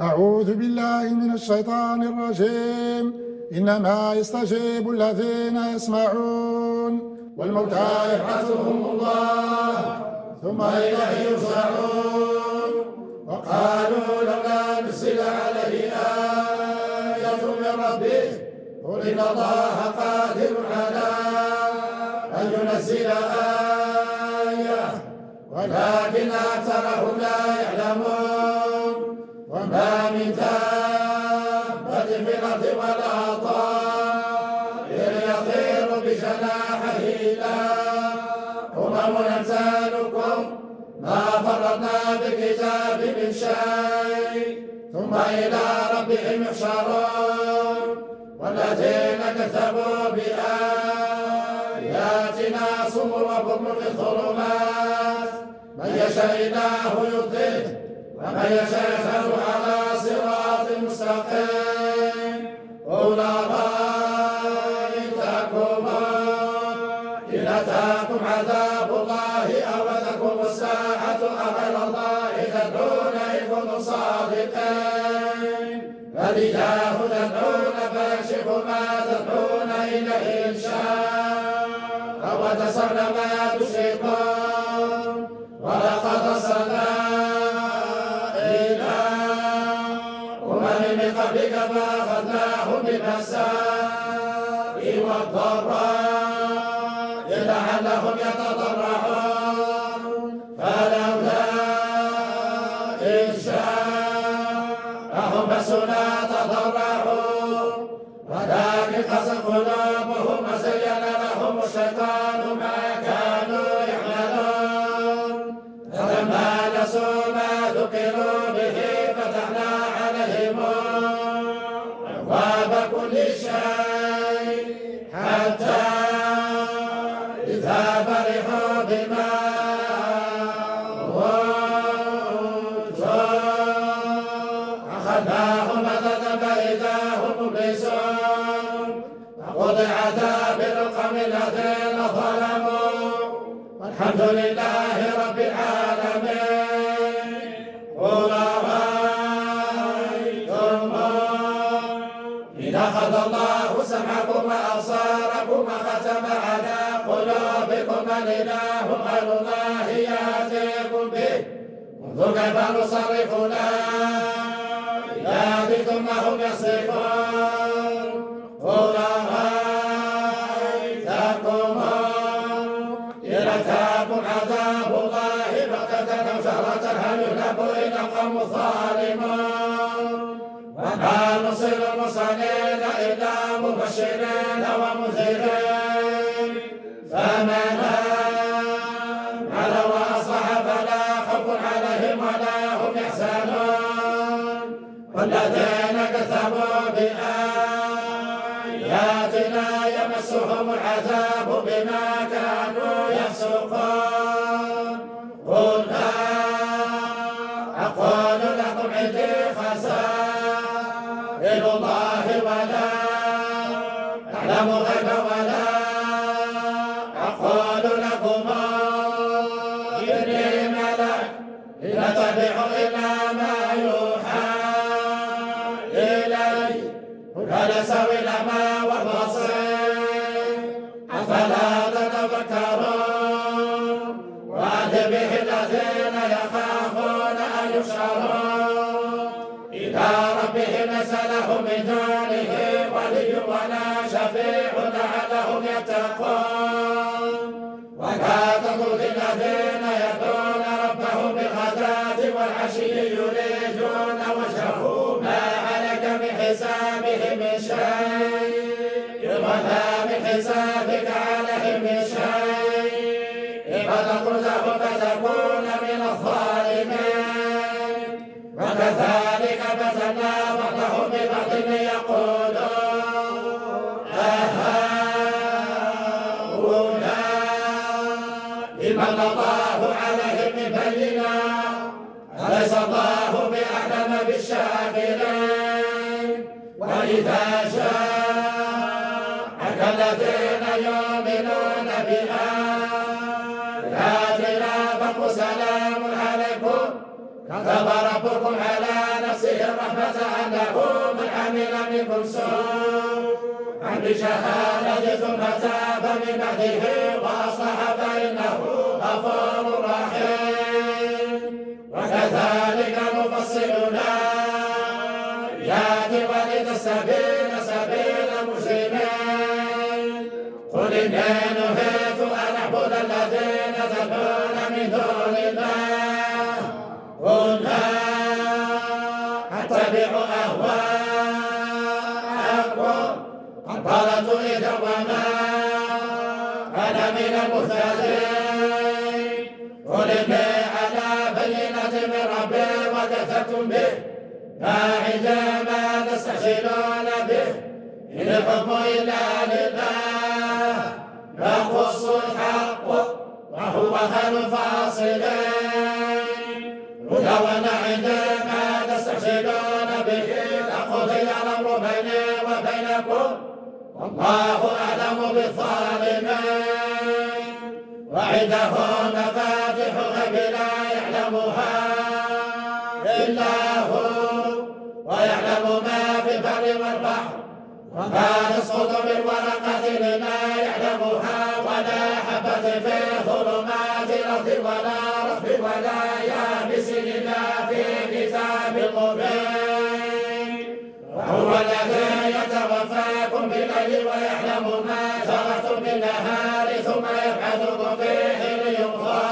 أعوذ بالله من الشيطان الرجيم. إنما يستجيب الذين يسمعون. والموتى يبعثهم الله ثم إليه يرجعون. وقالوا لولا نزل عليه آية من ربه قل إن الله قادر على أن ينزل آية ولكن أكثرهم لا يعلمون. الأرض ولا طائر يطير بجناحه إلا أمم أمثالكم ما فرطنا بالكتاب من شيء ثم إلى ربهم يحشرون والذين كذبوا بآياتنا صم وبكم في الظلمات من يشاء الله يضله. ومن يجعله على صراط مستقيم قل أرأيتكم إن أتاكم عذاب الله أو أتاكم الساعة أغير الله تدعون إن كنتم صادقين إياه تدعون فيكشف ما تدعون إليه إن شاء وتسأل ما فرحوا بما أخذناهم بغتة فإذا هم مبلسون فقطع دابر والحمد لله انظر الله ولا أعلم الغيب كتب ربكم على نفسه الرحمة أنه من عمل منكم سوء عن بشهادة ثم تاب من بعده وأصلح فإنه غفور رحيم. وكذلك نفصل الآيات ولتستبين سبيل المجرمين. قل إني أنا من المهتدين إني على بينة من ربي به ما عندما تستعجلون به إن الحكم إلا لله يقص الحق وهو خير الفاصلين والله أعلم بالظالمين وعنده مفاتح لا يعلمها. إلا هو ويعلم ما في البر والبحر. وما تسقط من ورقة إلا يعلمها. ولا حبة في ظلمات الأرض ولا رطب ولا يابس إلا في كتاب مبين. وهو الذي يتوفاكم بالليل ويعلم ما جرتم بالنهار ثم يبعثكم فيه ليقضى.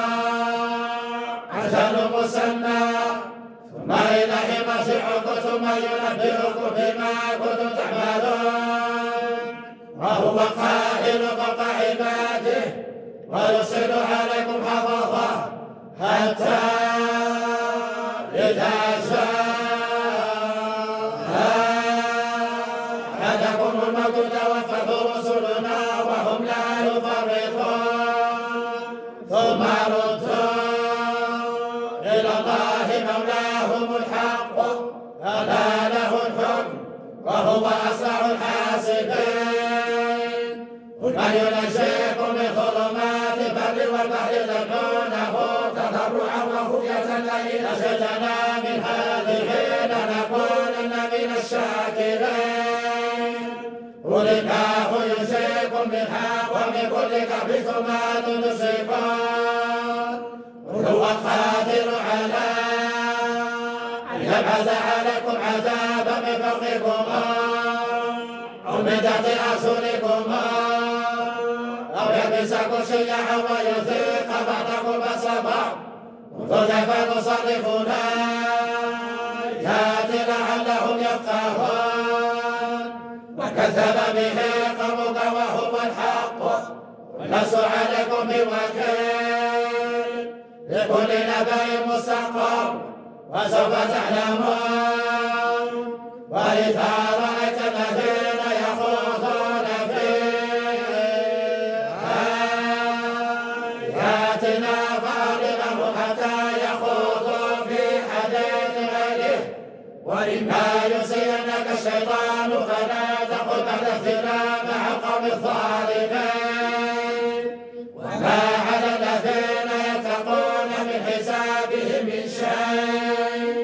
أجل مسمى ثم إليه مرجعكم ثم ينبئكم بما كنتم تعملون. وهو قاهر فوق عباده ويرسل عليكم حفظه حتى إذا ينجيكم من ظلمات البر والبحر تدعونه تضرعا وخفية لئن أجدنا من هذه لنكونن من الشاكرين. قل الله ينجيكم منها ومن كل كبر ثم قل هو القادر على أن يبعث عليكم عذابا من فوقكم أو من تحت أرجلكم كيف نصرف الآيات لعلهم يفقهون. وكذب به قومك وهو الحق ولست عليكم بوكيل لكل نبأ مستقر وسوف تعلمون وإذا رأيت الذين وإما ينسينك الشيطان فلا تقل بعد الذكرى مع القوم الظالمين. وما على الذين يتقون من حسابهم من شيء.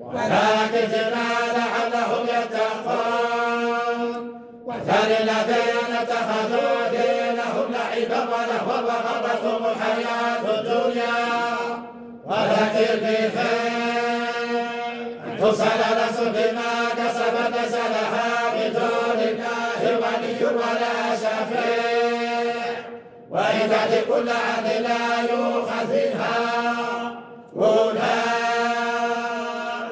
ولكن زنا لعلهم يتقون. وذل الذين اتخذوا دينهم لعبا ولهوا وغرتهم الحياة الدنيا. وذكر به توصل نفس بما كسبت ليس لها بدون الله ولي ولا شفيع وإن تأتي كل عهد لا يؤخذ منها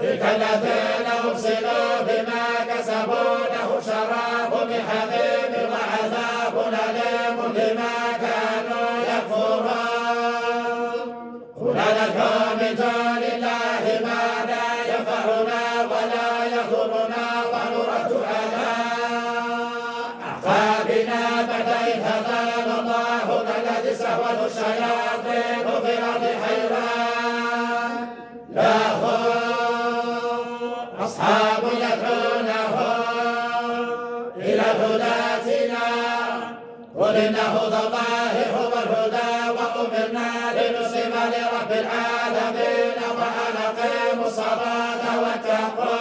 أولئك الذين أبصروا بما كسبوا له شراب من حميم وعذاب أليم بما هدى الله هو الهدى وأمرنا أمرنا لنسلم لرب العالمين ونقيم الصلاة والتقوى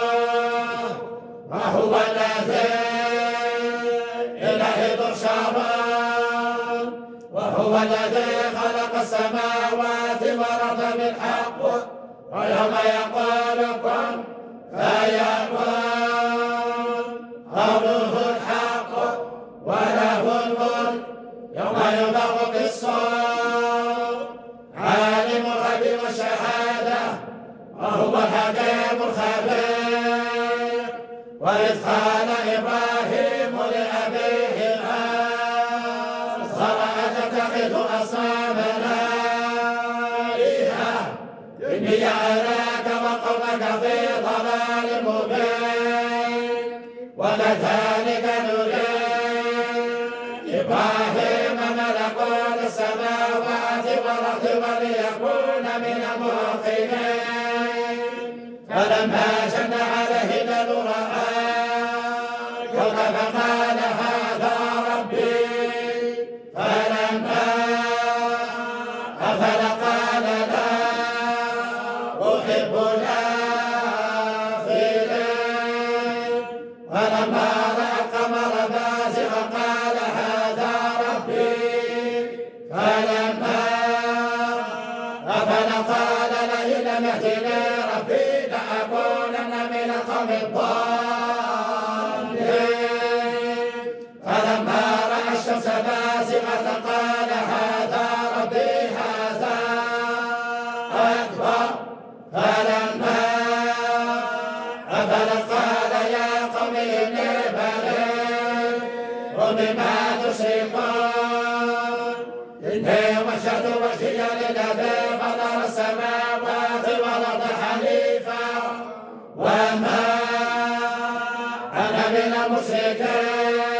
وهو الذي إليه ترشدون وهو الذي خلق السماوات والأرض بالحق. ويوم يقول كن فيكون أتتخذ أصنامنا آلهة إني أراك وقومك في ضلال مبين. وكذلك نري إبراهيم ملكوت السماوات والأرض وليكون من الموقنين. فلما جن من القوم الضالين فلما رأى الشمس بازغة أنا من المشركين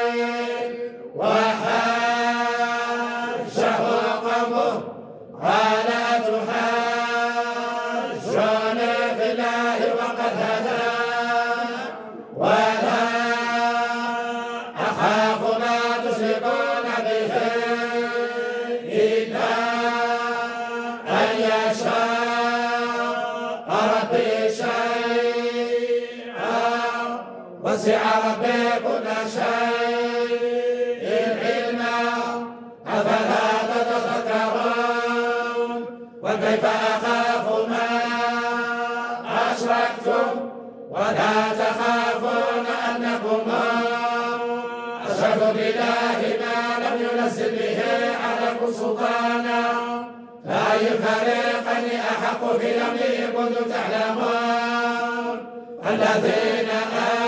ولا تخافون أنكم أشركوا بالله ما لم ينزل به عليكم سلطانا. فأي الفريقين أحق كنتم تعلمون. الذين آمنوا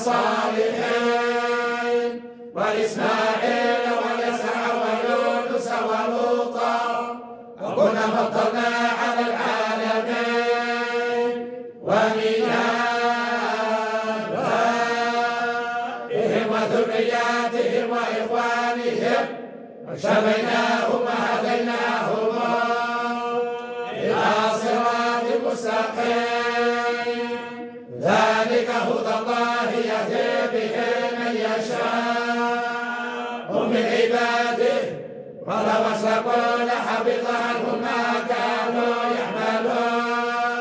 الصالحين. وإسماعيل ويسع ويونس ولوطا. وكنا فضلنا على العالمين. ومن يقول حبط عنه ما كانوا يعملون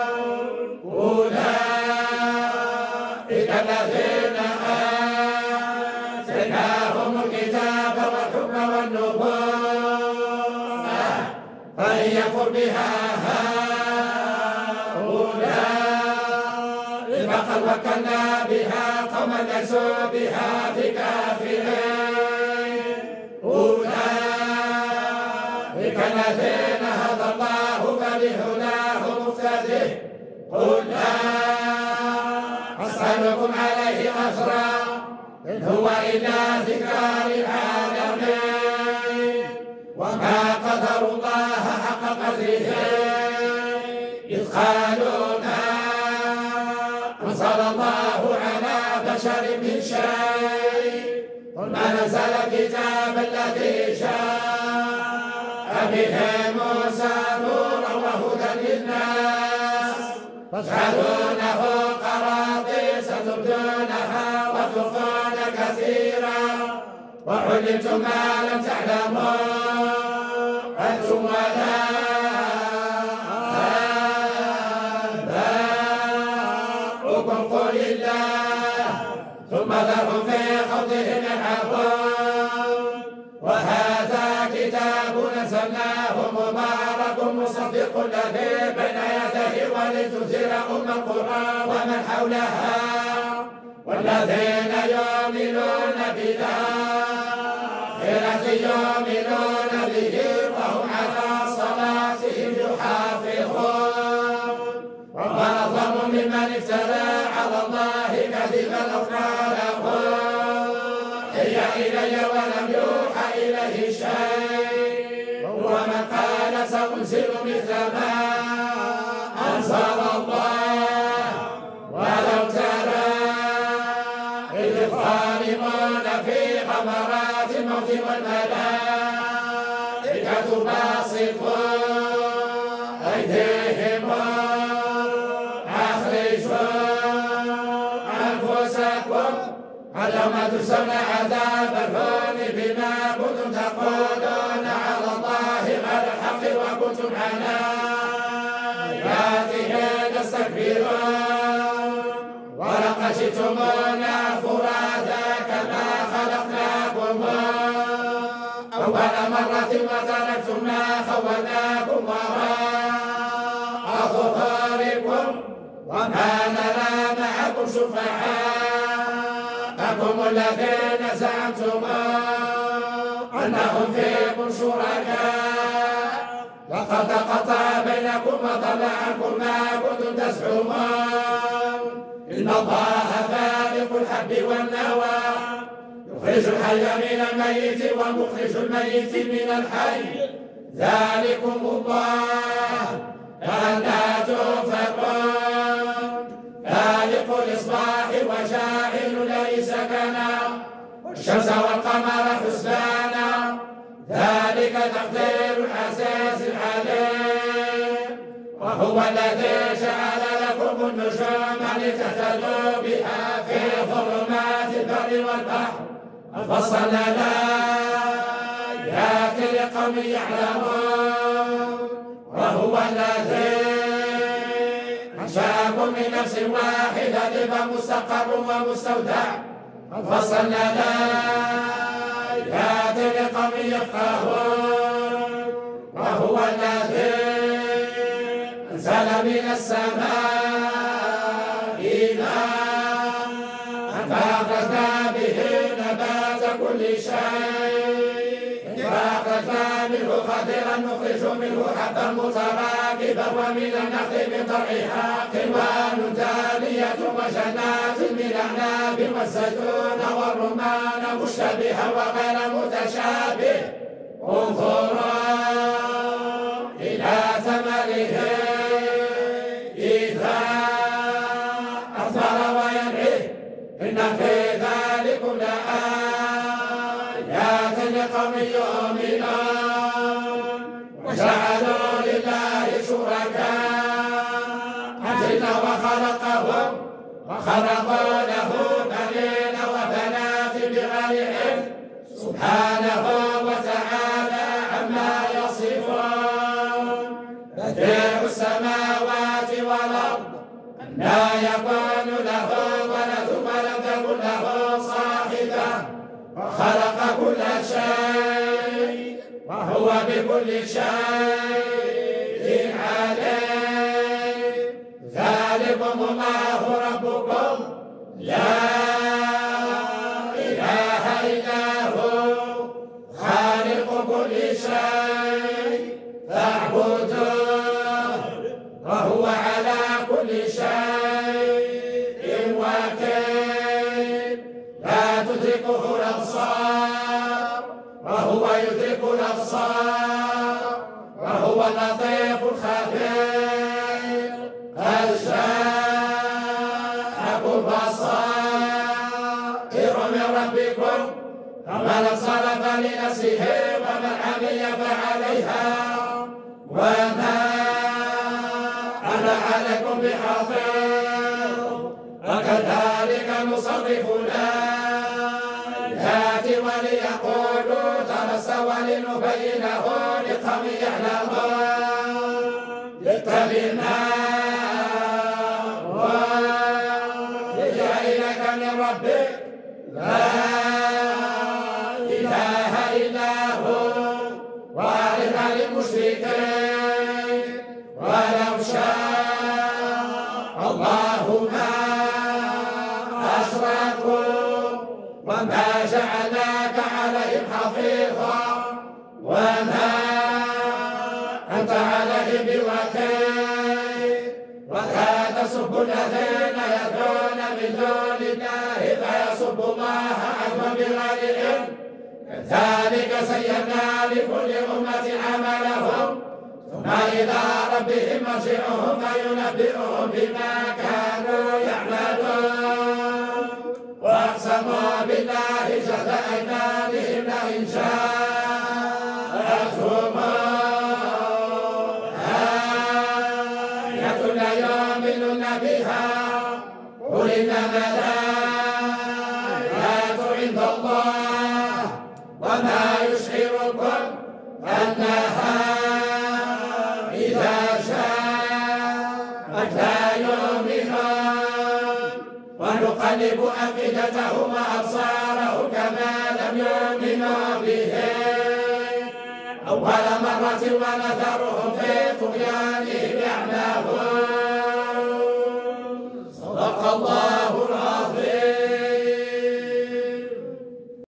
أولئك الذين آتيناهم الكتاب والحكم والنبوة. من بها هؤلاء فقد وكلنا بها قوما ليسوا بها بكافرين الذين هدى الله فبهداه مقتده. قل لا أسألكم عليه أجرا. إن هو إلا ذكرى للعالمين. وما قدر الله حق قدره. إذ قالوا ما أنزل الله على بشر من شيء. قل ما نزل الكتاب الذي جاء به موسى وهدى للناس تجعلونه قراطيس تبدونها كثيرا وعلمتم ما لم تعلموا أنتم ولا ولتنذر أم القرى ومن حولها والذين يؤمنون بالآخرة يؤمنون والملائكة باسطوا أيديهم أخرجوا أنفسكم اليوم تجزون عذاب الهون بما كنتم تقولون على الله غير الحق وكنتم عن آياته تستكبرون ولقد جئتمونا فرادا مرة وتركتم ما خولناكم وراء ظهوركم وما نرى معكم شفعاءكم الذين زعمتم أنهم فيكم شركاء؟ لقد قطع بينكم وضل عنكم ما كنتم تزعمون. إن الله فالق الحب والنوى. يخرج الحي من الميت ومخرج الميت من الحي. ذلكم الله. فأنا تؤفكون فالق الإصباح وجاعل الليل سكنا والشمس والقمر حسبانا ذلك تقدير العزيز العليم. وهو الذي جعل لكم النجوم لتهتدوا بها. فصلنا الآيات لقوم يعلمون. وهو الذي أنشأكم من نفس واحدة فمستقر ومستودع. فصلنا الآيات لقوم يفقهون. وهو الذي أنزل من السماء ماء فأخرجنا خضرا نخرج منه حبا متراكبا ومن النخل من طلعها قنوان دانية وجنات من أعناب والزيتون والرمان مشتبها وغير متشابه. انظروا شيء وهو بكل شيء عليم. ذلكم فمن أبصر فلنفسه ومن عمي فعليها. وما أنا عليكم بحفيظ وكذلك نصرف الآيات وليقولوا درس ولنبينه لقوم يعلمون إليك من عليهم حفيظا وما أنت عليهم بوكيل. ولا تسبوا الذين يدعون من دون الله فيسبوا الله عدوا بغير علم. كذلك زينا لكل أمة عملهم. ثم إلى ربهم مرجعهم فينبئهم بما كانوا يعملون. وأقسموا بالله جهد أيمانهم لئن جاءتهم مرة ونذرهم في طغيانهم يعمهون. صدق الله.